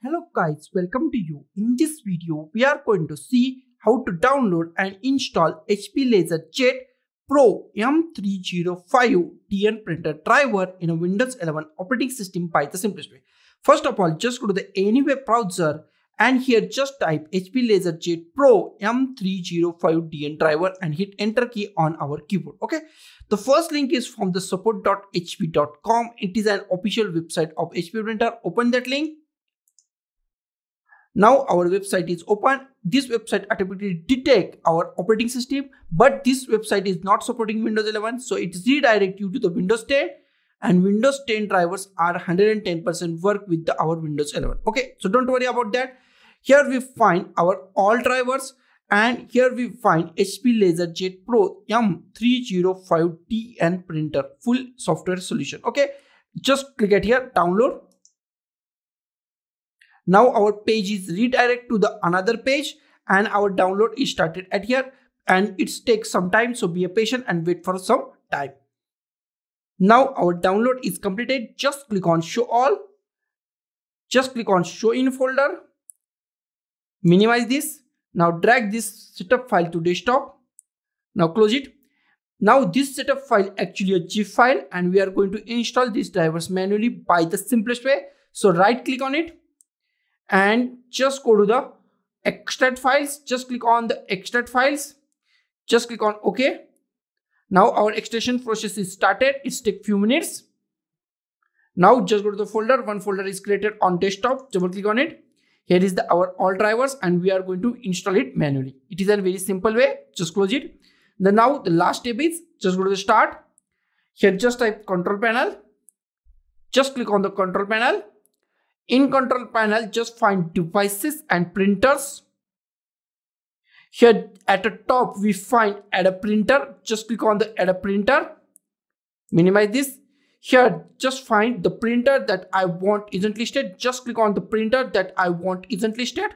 Hello guys, welcome to you. In this video, we are going to see how to download and install HP LaserJet Pro M305 DN printer driver in a Windows 11 operating system by the simplest way. First of all, just go to the any web browser and here just type HP LaserJet Pro M305 DN driver and hit enter key on our keyboard. Okay. The first link is from the support.hp.com. It is an official website of HP printer. Open that link now our website is open. This website automatically detect our operating system, but this website is not supporting Windows 11. So it redirect you to the Windows 10 and Windows 10 drivers are 110% work with the, our Windows 11. Okay, so don't worry about that. Here we find our all drivers and here we find HP LaserJet Pro M305DN printer full software solution. Okay, just click at here, download now our page is redirect to the another page and our download is started at here and it takes some time. So be a patient and wait for some time. Now our download is completed. Just click on show all. Just click on show in folder. Minimize this. Now drag this setup file to desktop. Now close it. Now this setup file actually a zip file and we are going to install these drivers manually by the simplest way. So right click on it and just go to the extract files. Just click on the extract files. Just click on ok. Now our extraction process is started. It's take few minutes. Now just go to the folder. One folder is created on desktop. Double click on it. Here is the our all drivers and we are going to install it manually. It is a very simple way. Just close it. Then now the last step is just go to the start. Here just type control panel. Just click on the control panel in control panel, just find devices and printers. Here at the top, we find add a printer. Just click on the add a printer. Minimize this. Here, just find the printer that I want isn't listed. Just click on the printer that I want isn't listed.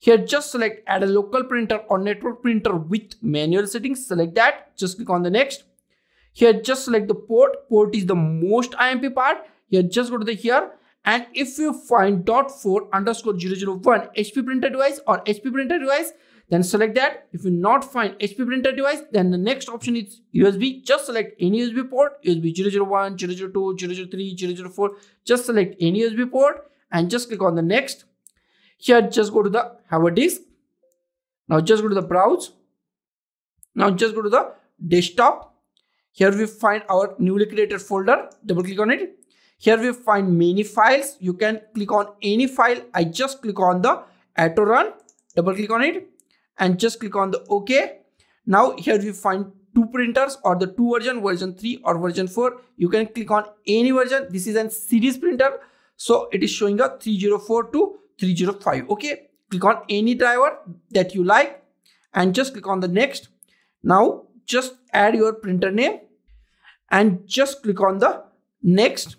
Here, just select add a local printer or network printer with manual settings. Select that. Just click on the next. Here, just select the port. Port is the most IMP part. Here, just go to the here and if you find dot 4 underscore 001 HP printer device or HP printer device, then select that. If you not find HP printer device, then the next option is USB. Just select any USB port, USB 001, 002, 003, 004. Just select any USB port and just click on the next. Here, just go to the have a disk. Now just go to the browse. Now just go to the desktop. Here we find our newly created folder. Double click on it here we find many files. You can click on any file. I just click on the auto run, double click on it and just click on the OK. Now here we find two printers or the two version, version 3 or version 4. You can click on any version. This is a series printer. So it is showing a 304 to 305. Okay. Click on any driver that you like and just click on the next. Now just add your printer name and just click on the next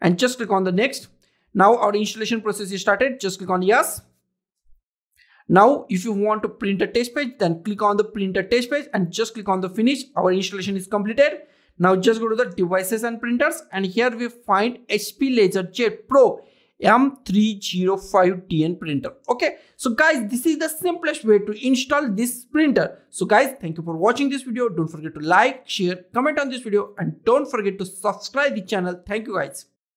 and just click on the next. Now our installation process is started. Just click on yes. Now, if you want to print a test page, then click on the printer test page and just click on the finish. Our installation is completed. Now just go to the devices and printers and here we find HP LaserJet Pro M305DN printer. Okay, so guys, this is the simplest way to install this printer. So guys, thank you for watching this video. Don't forget to like, share, comment on this video and don't forget to subscribe the channel. Thank you guys.